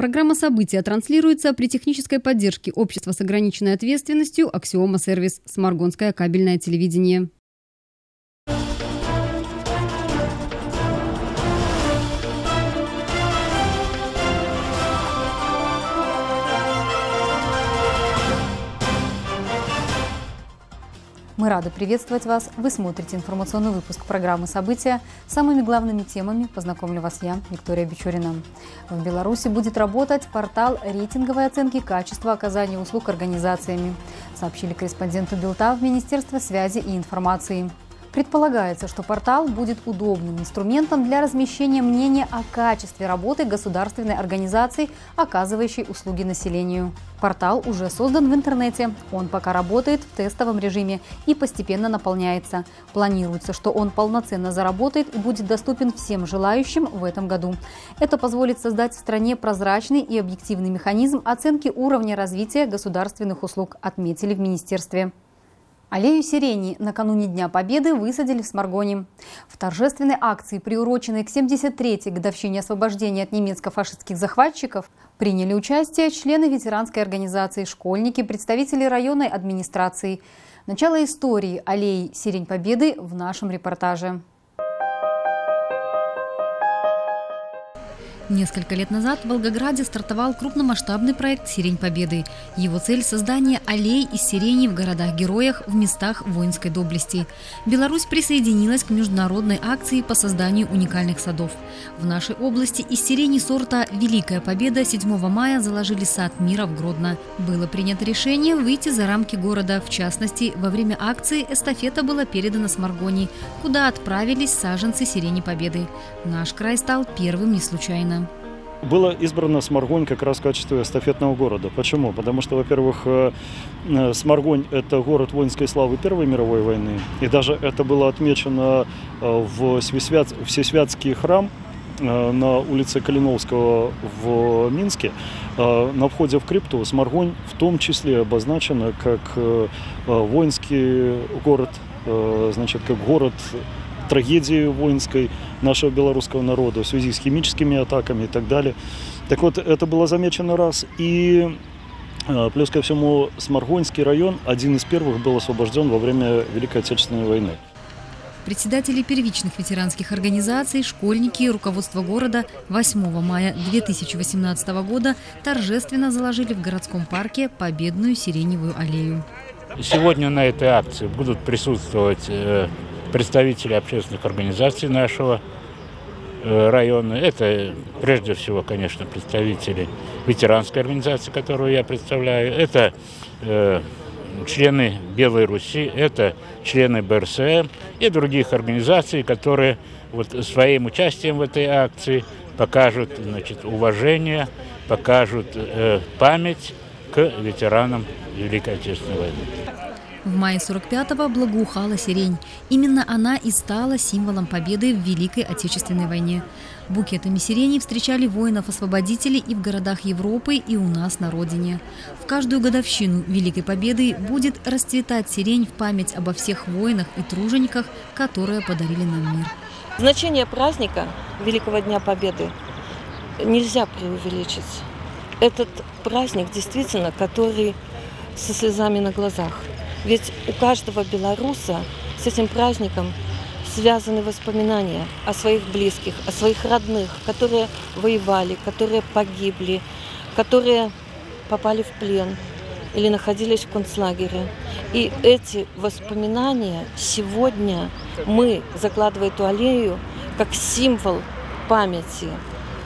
Программа события транслируется при технической поддержке общества с ограниченной ответственностью «Аксиома Сервис» Сморгонское кабельное телевидение. Мы рады приветствовать вас. Вы смотрите информационный выпуск программы «События». Самыми главными темами познакомлю вас я, Виктория Бичурина. В Беларуси будет работать портал рейтинговой оценки качества оказания услуг организациями, сообщили корреспонденту Белта в Министерство связи и информации. Предполагается, что портал будет удобным инструментом для размещения мнения о качестве работы государственной организации, оказывающей услуги населению. Портал уже создан в интернете. Он пока работает в тестовом режиме и постепенно наполняется. Планируется, что он полноценно заработает и будет доступен всем желающим в этом году. Это позволит создать в стране прозрачный и объективный механизм оценки уровня развития государственных услуг, отметили в министерстве. Аллею сирени накануне Дня Победы высадили в Сморгоне. В торжественной акции, приуроченной к 73-й годовщине освобождения от немецко-фашистских захватчиков, приняли участие члены ветеранской организации, школьники, представители районной администрации. Начало истории аллеи «Сирень Победы» в нашем репортаже. Несколько лет назад в Волгограде стартовал крупномасштабный проект «Сирень Победы». Его цель – создание аллей из сирени в городах-героях в местах воинской доблести. Беларусь присоединилась к международной акции по созданию уникальных садов. В нашей области из сирени сорта «Великая Победа» 7 мая заложили сад мира в Гродно. Было принято решение выйти за рамки города. В частности, во время акции эстафета была передана с Маргони, куда отправились саженцы сирени Победы. Наш край стал первым не случайно. Было избрано Сморгонь как раз в качестве эстафетного города. Почему? Потому что, во-первых, э, э, Сморгонь – это город воинской славы Первой мировой войны. И даже это было отмечено э, в Всесвятский храм на улице Калиновского в Минске. На входе в крипту Сморгонь в том числе обозначена как воинский город, значит, как город трагедии воинской нашего белорусского народа в связи с химическими атаками и так далее. Так вот, это было замечено раз. И э, плюс ко всему, Сморгонский район один из первых был освобожден во время Великой Отечественной войны. Председатели первичных ветеранских организаций, школьники и руководство города 8 мая 2018 года торжественно заложили в городском парке победную сиреневую аллею. Сегодня на этой акции будут присутствовать э, представители общественных организаций нашего э, района. Это прежде всего, конечно, представители ветеранской организации, которую я представляю. Это э, члены Белой Руси, это члены БРСМ и других организаций, которые вот своим участием в этой акции покажут значит, уважение, покажут э, память к ветеранам Великой Отечественной войны. В мае 45-го благоухала сирень. Именно она и стала символом победы в Великой Отечественной войне. Букетами сирени встречали воинов-освободителей и в городах Европы, и у нас на родине. В каждую годовщину Великой Победы будет расцветать сирень в память обо всех воинах и тружениках, которые подарили нам мир. Значение праздника Великого Дня Победы нельзя преувеличить. Этот праздник действительно, который со слезами на глазах – ведь у каждого белоруса с этим праздником связаны воспоминания о своих близких, о своих родных, которые воевали, которые погибли, которые попали в плен или находились в концлагере. И эти воспоминания сегодня мы, закладывая эту аллею, как символ памяти,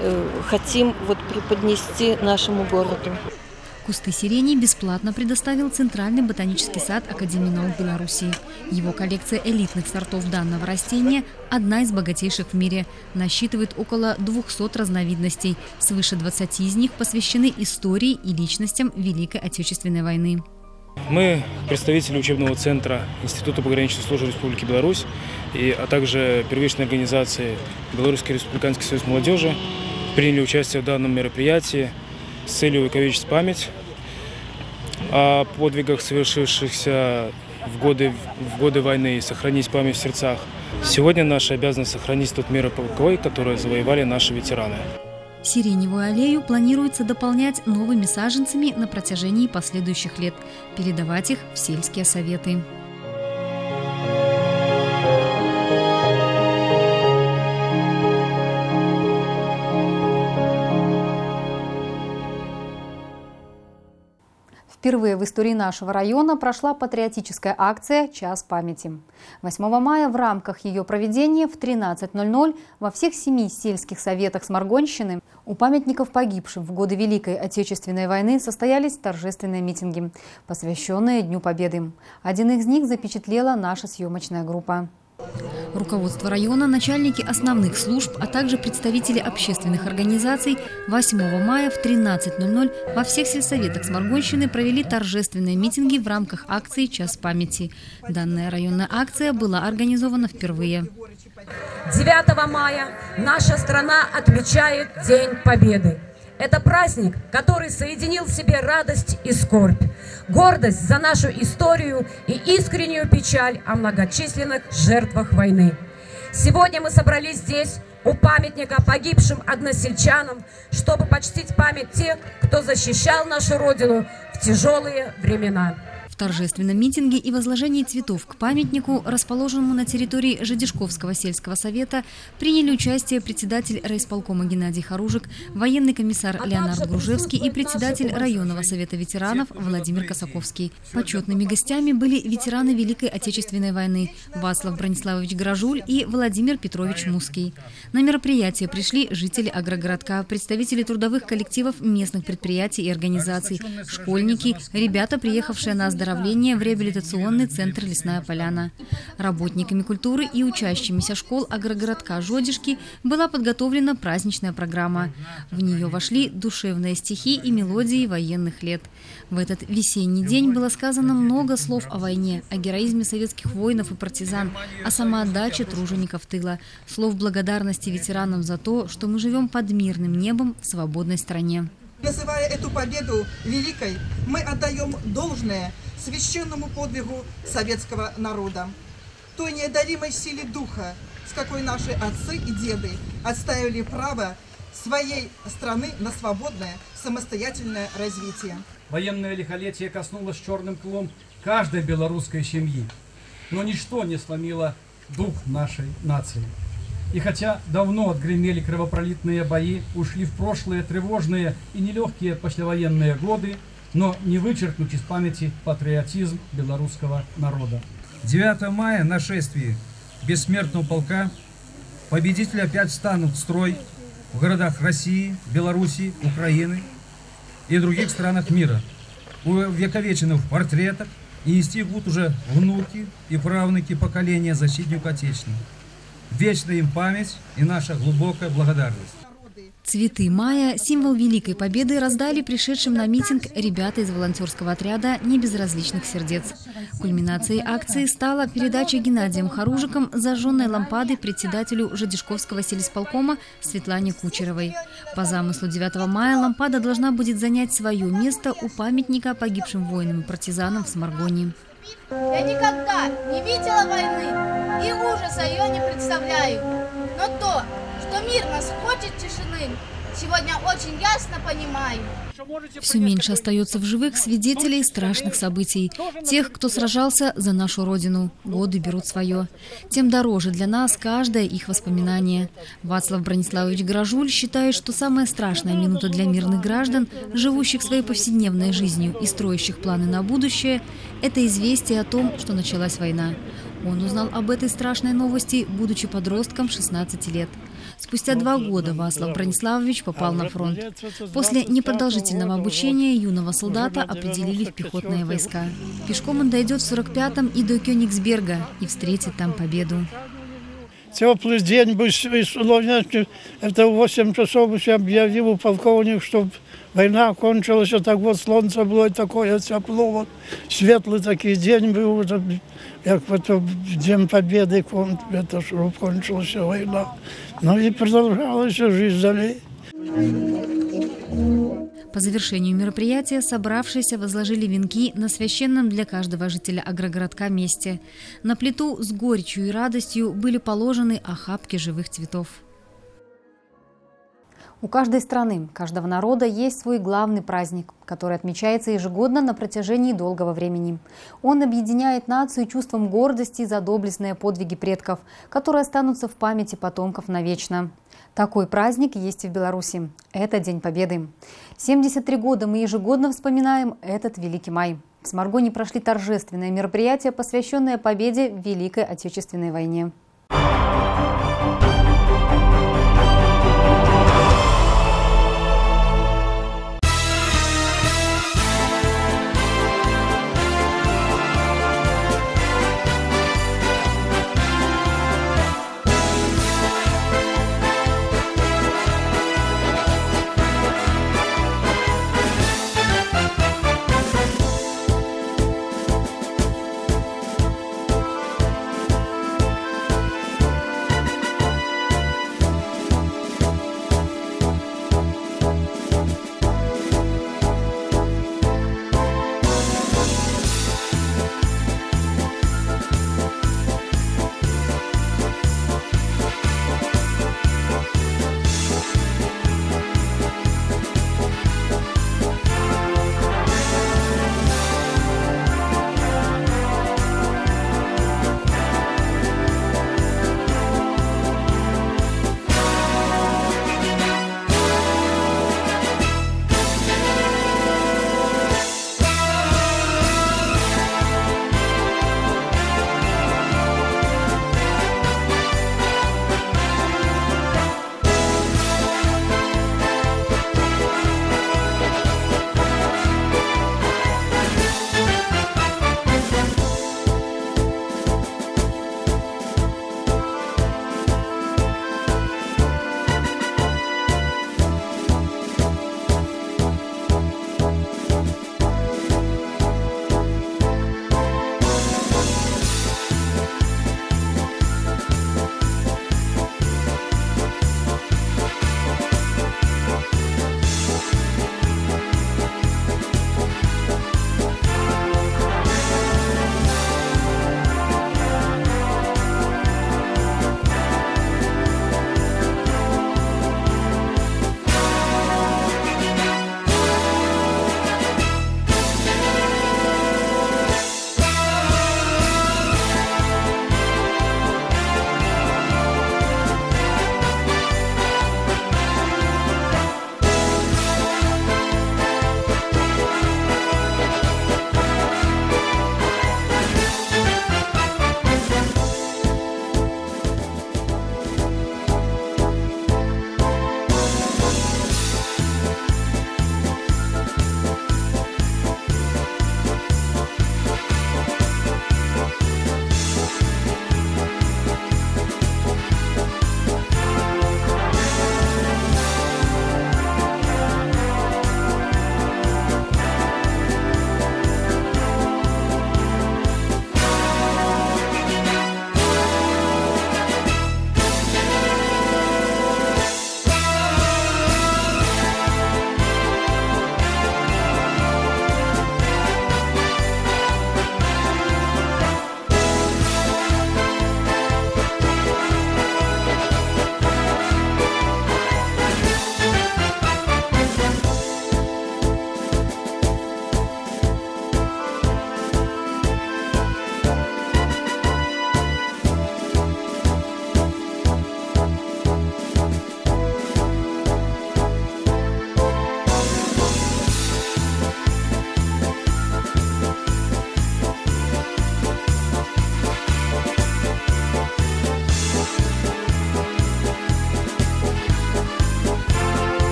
э, хотим вот преподнести нашему городу. Кусты сирени бесплатно предоставил Центральный ботанический сад Академии наук Беларуси. Его коллекция элитных сортов данного растения – одна из богатейших в мире. Насчитывает около 200 разновидностей. Свыше 20 из них посвящены истории и личностям Великой Отечественной войны. Мы представители учебного центра Института пограничной службы Республики Беларусь, и, а также первичной организации Белорусский республиканский союз молодежи приняли участие в данном мероприятии – с целью увековечить память о подвигах, совершившихся в годы, в годы войны, и сохранить память в сердцах. Сегодня наша обязанность сохранить тот мир и покой, который завоевали наши ветераны. Сиреневую аллею планируется дополнять новыми саженцами на протяжении последующих лет, передавать их в сельские советы. Впервые в истории нашего района прошла патриотическая акция «Час памяти». 8 мая в рамках ее проведения в 13.00 во всех семи сельских советах Сморгонщины у памятников погибшим в годы Великой Отечественной войны состоялись торжественные митинги, посвященные Дню Победы. Один из них запечатлела наша съемочная группа. Руководство района, начальники основных служб, а также представители общественных организаций 8 мая в 13.00 во всех сельсоветах Сморгонщины провели торжественные митинги в рамках акции «Час памяти». Данная районная акция была организована впервые. 9 мая наша страна отмечает День Победы. Это праздник, который соединил в себе радость и скорбь, гордость за нашу историю и искреннюю печаль о многочисленных жертвах войны. Сегодня мы собрались здесь, у памятника погибшим односельчанам, чтобы почтить память тех, кто защищал нашу Родину в тяжелые времена. В торжественном митинге и возложении цветов к памятнику, расположенному на территории Жидишковского сельского совета, приняли участие председатель райисполкома Геннадий Харужик, военный комиссар Леонард Гружевский и председатель районного совета ветеранов Владимир Косаковский. Почетными гостями были ветераны Великой Отечественной войны Вацлав Брониславович Гражуль и Владимир Петрович Муский. На мероприятие пришли жители агрогородка, представители трудовых коллективов местных предприятий и организаций, школьники, ребята, приехавшие на оздоровление оздоровления в реабилитационный центр «Лесная поляна». Работниками культуры и учащимися школ агрогородка Жодишки была подготовлена праздничная программа. В нее вошли душевные стихи и мелодии военных лет. В этот весенний день было сказано много слов о войне, о героизме советских воинов и партизан, о самоотдаче тружеников тыла, слов благодарности ветеранам за то, что мы живем под мирным небом в свободной стране. Называя эту победу великой, мы отдаем должное священному подвигу советского народа, той неодаримой силе духа, с какой наши отцы и деды отстаивали право своей страны на свободное самостоятельное развитие. Военное лихолетие коснулось черным клом каждой белорусской семьи, но ничто не сломило дух нашей нации. И хотя давно отгремели кровопролитные бои, ушли в прошлые тревожные и нелегкие послевоенные годы, но не вычеркнуть из памяти патриотизм белорусского народа. 9 мая на шествии бессмертного полка победители опять встанут в строй в городах России, Белоруссии, Украины и других странах мира, увековеченных в портретах, и нести будут уже внуки и правнуки поколения защитников Отечественного. Вечная им память и наша глубокая благодарность. Цветы мая – символ Великой Победы раздали пришедшим на митинг ребята из волонтерского отряда «Небезразличных сердец». Кульминацией акции стала передача Геннадием Харужиком зажженной лампады председателю Жадишковского сельсполкома Светлане Кучеровой. По замыслу 9 мая лампада должна будет занять свое место у памятника погибшим воинам и партизанам в Сморгоне. Я никогда не видела войны и ужаса ее не представляю. Но то, что мир нас хочет тишины, сегодня очень ясно понимаю. Все меньше остается в живых свидетелей страшных событий. Тех, кто сражался за нашу Родину. Годы берут свое. Тем дороже для нас каждое их воспоминание. Вацлав Брониславович Гражуль считает, что самая страшная минута для мирных граждан, живущих своей повседневной жизнью и строящих планы на будущее, это известие о том, что началась война. Он узнал об этой страшной новости, будучи подростком 16 лет. Спустя два года Васлав Брониславович попал на фронт. После непродолжительного обучения юного солдата определили в пехотные войска. Пешком он дойдет в 45-м и до Кёнигсберга и встретит там победу. Теплый день был, это в 8 часов объявил полковник, что война кончилась, а так вот солнце было такое тепло, вот светлый такой день был, как потом День Победы, это что кончилась война. Ну и продолжалась жизнь далее. По завершению мероприятия собравшиеся возложили венки на священном для каждого жителя агрогородка месте. На плиту с горечью и радостью были положены охапки живых цветов. У каждой страны, каждого народа есть свой главный праздник, который отмечается ежегодно на протяжении долгого времени. Он объединяет нацию чувством гордости за доблестные подвиги предков, которые останутся в памяти потомков навечно. Такой праздник есть и в Беларуси. Это День Победы. 73 года мы ежегодно вспоминаем этот Великий май. В Сморгоне прошли торжественные мероприятия, посвященные победе в Великой Отечественной войне.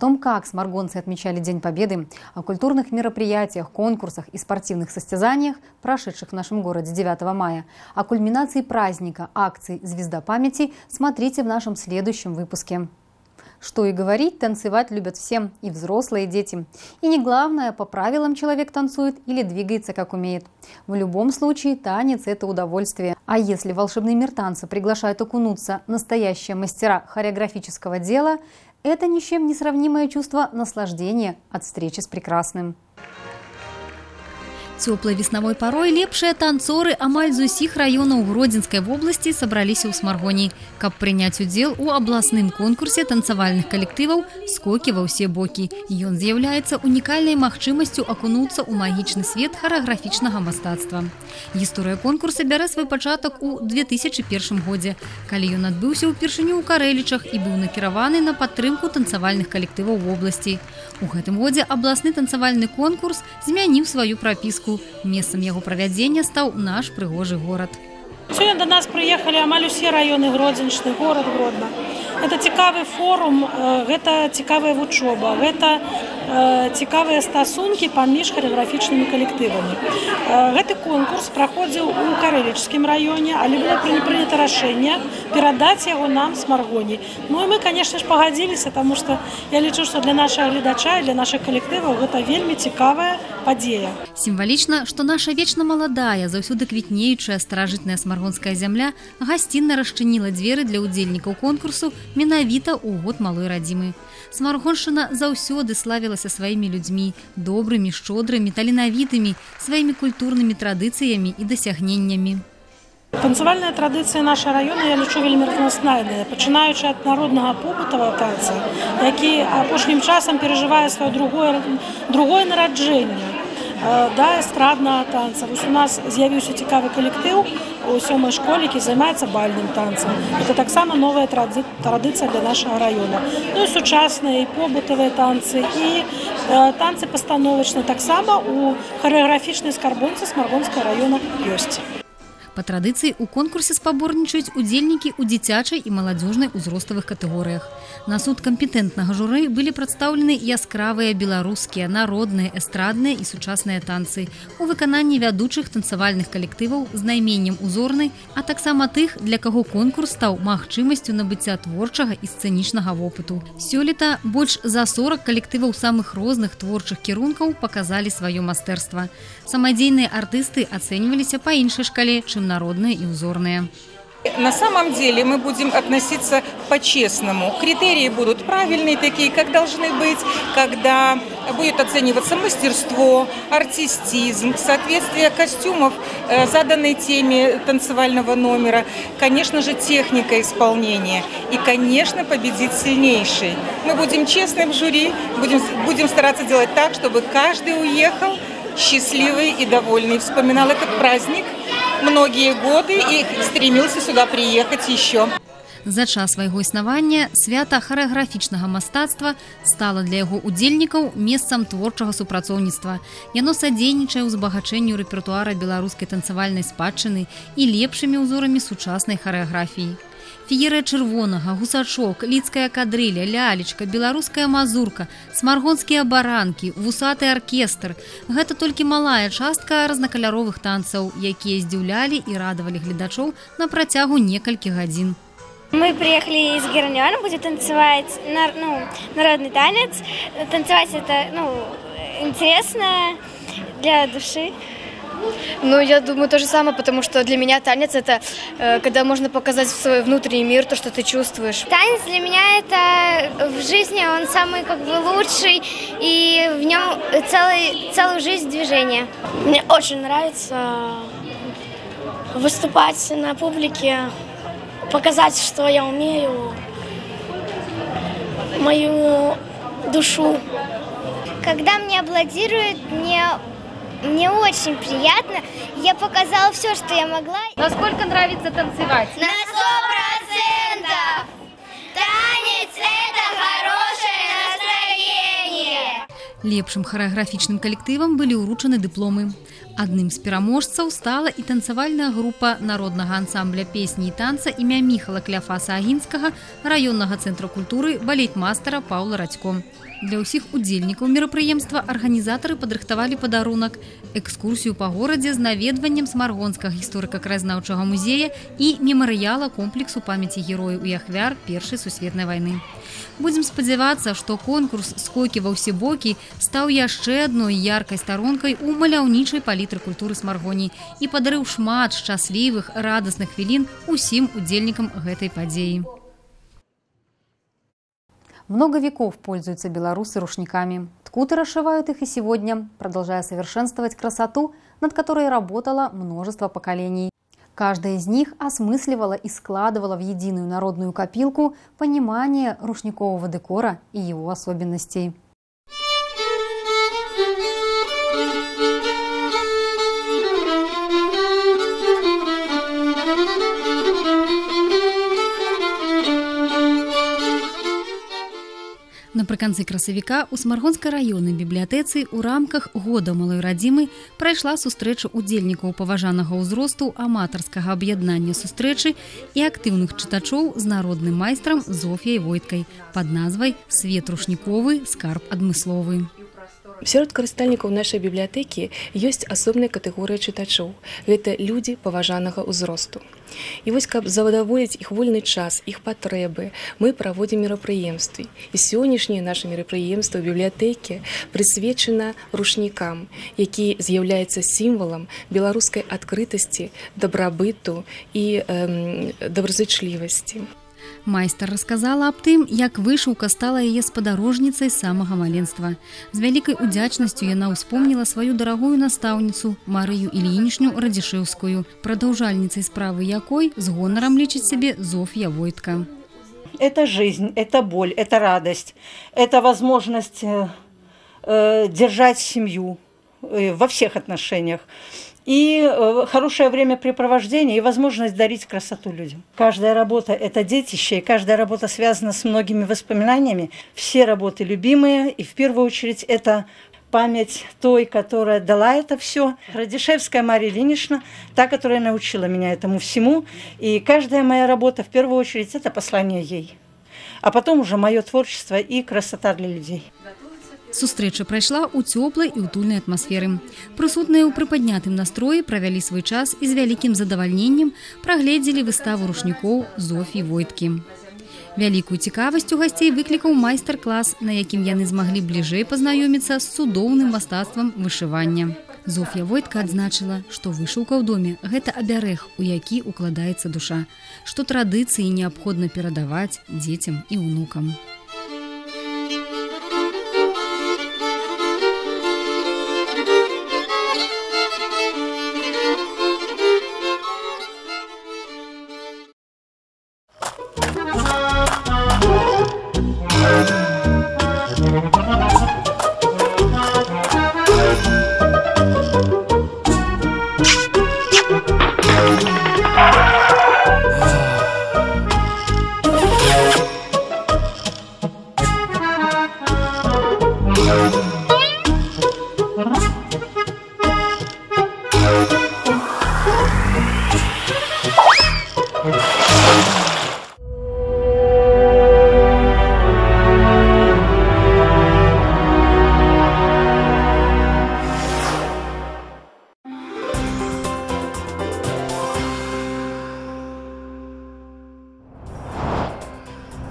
Том, как сморгонцы отмечали День Победы, о культурных мероприятиях, конкурсах и спортивных состязаниях, прошедших в нашем городе 9 мая, о кульминации праздника, акции «Звезда памяти» смотрите в нашем следующем выпуске. Что и говорить, танцевать любят всем, и взрослые, и дети. И не главное, по правилам человек танцует или двигается, как умеет. В любом случае, танец – это удовольствие. А если волшебный мир танца приглашает окунуться настоящие мастера хореографического дела, это ни с чем не сравнимое чувство наслаждения от встречи с прекрасным. Цёплай веснавой парой лепшыя танцоры амаль з усіх раёнаў гродзенскай вобласці сабраліся ў смаргоні, каб прыняць удзел у абласным конкурсе танцавальных калектываў скокі ва ўсе бокі. Ён з'яўляецца унікальнай магчымасцю акунуцца ў магічны свет харэаграфічнага мастацтва. Гісторыя конкурса бярэ свой пачатак у 2001 годзе, калі ён адбыўся ўпершыню ў карэлічах і быў накіраваны на падтрымку танцавальных калектываў вобласці. У гэтым годзе абласны танцавальны конкурс змяніў сваю прапіску выпуску. Месцам яго правядзення стаў наш прыгожы горад. Сёння да нас прыехалі амаль усе раёны гродзенчны горад гродна. Гэта цікавы форум, гэта цікавая вучоба, гэта цікавыя стасункі паміж харэаграфічнымі калектывамі. Гэты конкурс праходзіў у карэлічскім раёне, але было прынята рашэнне перадаць яго нам з маргоні. Ну і мы, конечно ж, пагадзіліся, таму што я лічу, што для нашага гледача і для нашых калектываў гэта вельмі цікавая падзея. Сімвалічна, што наша вечна маладая, заўсёды квітнеючая старажытная смаргонская зямля гасцінна расчыніла дзверы для ўдзельнікаў конкурсу менавіта ў год малой радзімы. Смаргоншчына заўсёды славілася сваімі людзьмі, добрымі, шчодрымі, таленавітымі, сваімі культурнымі традыцыямі і дасягненнямі. Танцавальная традыцыя наша раёна я лічу вельмі разнастайная, пачынаючы ад народнага побытавага танца, які апошнім часам перажывае сваё другое, другое нараджэнне да эстраднага танца. Вось у нас з'явіўся цікавы калектыў у сёмай школе, які займаецца бальным танцам. Это таксама новая традыцыя для нашага раёна. Ну сучасныя і побытавыя танцы і танцы пастановачна таксама у харэаграфічнай скарбонцы смаргонскага раёна ёсць. Па традыцыі у конкурсе спаборнічаюць удзельнікі ў дзіцячай і маладзёжнай узроставых катэгорыях. На суд кампетэнтнага журы былі прадстаўлены яскравыя беларускія, народныя, эстрадныя і сучасныя танцы у выкананні вядучых танцавальных калектываў з найменнем узорнай, а таксама тых, для каго конкурс стаў магчымасцю набыцця творчага і сцэнічнага вопыту. Сёлета больш за 40 калектываў самых розных творчых кірункаў паказалі сваё мастэрства. Самадзейныя артысты ацэньваліся па іншай шкале, чым народные и узорные. На самом деле мы будем относиться по-честному. Критерии будут правильные, такие, как должны быть, когда будет оцениваться мастерство, артистизм, соответствие костюмов э, заданной теме танцевального номера, конечно же, техника исполнения и, конечно, победит сильнейший. Мы будем честным в жюри, будем, будем стараться делать так, чтобы каждый уехал счастливый и довольный, вспоминал этот праздник многие годы и стремился сюда приехать еще. За час свайго існавання свята харэаграфічнага мастацтва стала для яго удзельнікаў месцам творчага супрацоўніцтва. Яно садзейнічае ўзбагачэнню рэпертуара беларускай танцавальнай спадчыны і лепшымі ўзорамі сучаснай харэаграфіі. Феера чырвонага, гусачок, лідская кадрыля, лялечка, беларуская мазурка, смаргонскія баранкі, вусаты аркестр. Гэта толькі малая частка разнакаляровых танцаў, якія здзіўлялі і радавалі гледачоў на працягу некалькі гадзін. Мы приехали из Герниона, будем танцевать ну, народный танец. Танцевать это ну, интересно для души. Ну, я думаю, то же самое, потому что для меня танец это э, когда можно показать свой внутренний мир, то, что ты чувствуешь. Танец для меня это в жизни он самый как бы лучший, и в нем целый, целую жизнь движения. Мне очень нравится выступать на публике, показать, что я умею, мою душу. Когда мне аплодируют, мне мне очень приятно. Я показала все, что я могла. Насколько нравится танцевать? На сто процентов! Танец – это хорошее настроение! Лепшым харэаграфічным калектывам былі ўручаны дыпломы. Адным з пераможцаў стала і танцавальная група народнага ансамбля песні і танца імя міхала кляфаса агінскага раённага цэнтра культуры балетмастера паўла радзько для ўсіх удзельнікаў мерапрыемства арганізатары падрыхтавалі падарунак экскурсію па горадзе з наведваннем смаргонскага гісторыка-краязнаўчага музея і мемарыяла комплексу памяці герояў і ахвяр першай сусветнай вайны. Будзем спадзявацца што конкурс скокі ва ўсе бокі стаў яшчэ адной яркай старонкай у маляўнічай палітры культуры смаргоній і падарыў шмат шчаслівых радасных хвілін усім удзельнікам гэтай падзеі Много веков пользуются белорусы рушниками. Ткут и расшивают их и сегодня, продолжая совершенствовать красоту, над которой работало множество поколений. Каждая из них осмысливала и складывала в единую народную копилку понимание рушникового декора и его особенностей. Напрыканцы красавіка у смаргонскай раённай бібліятэцы ў рамках года малой радзімы прайшла сустрэча удзельнікаў паважанага ўзросту аматарскага аб'яднання сустрэчы і актыўных чытачоў з народным майстрам Зофіяй войткай пад назвай свет рушніковы скарб адмысловы. Сярод карыстальнікаў нашай бібліятэкі ёсць асобная катэгорыя чытачоў. Гэта людзі паважанага ўзросту. І вось каб задаволіць іх вольны час, іх патрэбы, мы праводзім мерапрыемствы. І сённяшняе наше мерапрыемства ў бібліятэкі прысвечана рушнікам, які з'яўляецца сімвалам беларускай адкрытасці, дабрабыту і эм, добразычлівасці. Майстар расказала аб тым, як вышыўка стала яе спадарожніцай самага маленства. З вялікай удзячнасцю яна ўспомніла сваю дарагую настаўніцу Марыю Ільінішню радзішэўскую, прадаўжальніцай справы якой з гонарам лічыць сябе Зофья Войтка. Это жизнь, это боль, это радость, это возможность э, э держать семью э, во всех отношениях и э, хорошее времяпрепровождение и возможность дарить красоту людям. Каждая работа – это детище, и каждая работа связана с многими воспоминаниями. Все работы любимые, и в первую очередь это память той, которая дала это все. Радишевская Мария Ильинична, та, которая научила меня этому всему. И каждая моя работа, в первую очередь, это послание ей. А потом уже мое творчество и красота для людей. Сустрэча прайшла ў цёплай і утульнай атмасферы. Прысутныя ў прыпаднятым настроі правялі свой час і з вялікім задавальненнем прагледзелі выставу рушнікоў Зофі Войткі. Вялікую цікавасць у гасцей выклікаў майстар-клас, на якім яны змаглі бліжэй пазнаёміцца з цудоўным мастацтвам вышывання. Зофія Войтка адзначыла, што вышыўка ў доме гэта абярэг, у які укладаецца душа, што традыцыі неабходна перадаваць дзецям і ўнукам.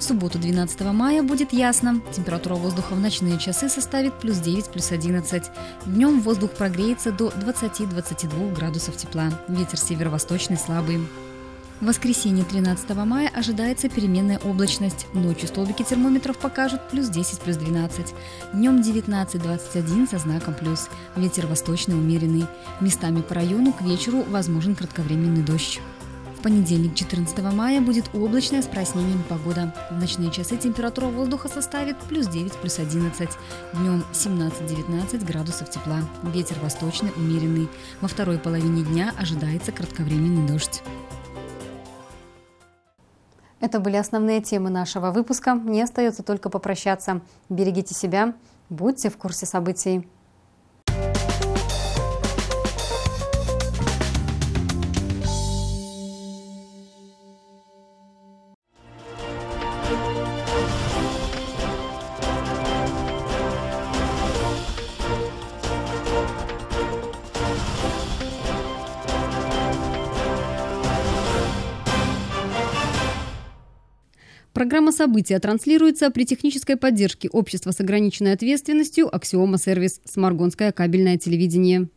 Субботу 12 мая будет ясно. Температура воздуха в ночные часы составит плюс 9, плюс 11. Днем воздух прогреется до 20-22 градусов тепла. Ветер северо-восточный слабый. В воскресенье 13 мая ожидается переменная облачность. Ночью столбики термометров покажут плюс 10, плюс 12. Днем 19-21 со знаком плюс. Ветер восточный умеренный. Местами по району к вечеру возможен кратковременный дождь. В понедельник, 14 мая, будет облачная с прояснением погода. В ночные часы температура воздуха составит плюс 9, плюс 11. Днем 17-19 градусов тепла. Ветер восточный, умеренный. Во второй половине дня ожидается кратковременный дождь. Это были основные темы нашего выпуска. Мне остается только попрощаться. Берегите себя, будьте в курсе событий. Программа «События» транслируется при технической поддержке общества с ограниченной ответственностью «Аксиома Сервис» Сморгонское кабельное телевидение.